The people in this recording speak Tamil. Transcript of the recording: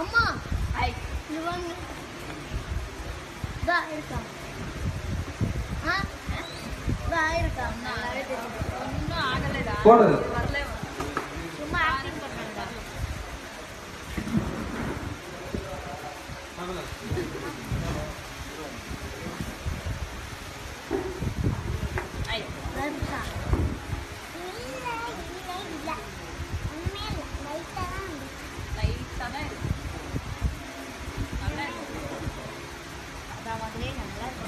அம்மா இவங்க தான் இருக்கா? ஆ? தான் இருக்கா? ஒன்றும் ஆகலைடா வரல. சும்மா ஆக்டிங் பண்ணாங்கடா ஐ. Nghe.